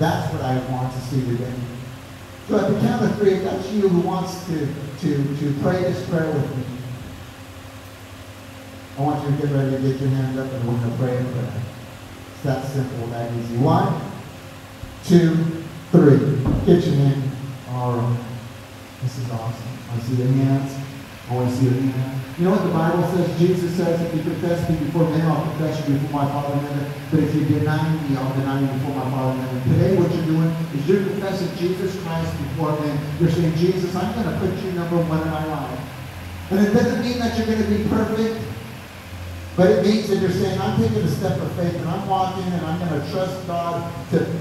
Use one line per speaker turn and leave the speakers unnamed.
That's what I want to see today. So at the count of three, if that's you who wants to, to, to pray this prayer with me, I want you to get ready to get your hand up and we're going to pray a prayer. It's that simple, that easy. One, two, three. Get your hand. All right. This is awesome. I see your hands. I want to see your hands. You know what the Bible says? Jesus says, if you confess me before men, I'll confess you before my Father in heaven. But if you deny me, I'll deny you before my Father in heaven. Today what you're doing is you're confessing Jesus Christ before men. You're saying, Jesus, I'm going to put you number one in my life. And it doesn't mean that you're going to be perfect. But it means that you're saying, I'm taking a step of faith and I'm walking and I'm going to trust God to, to,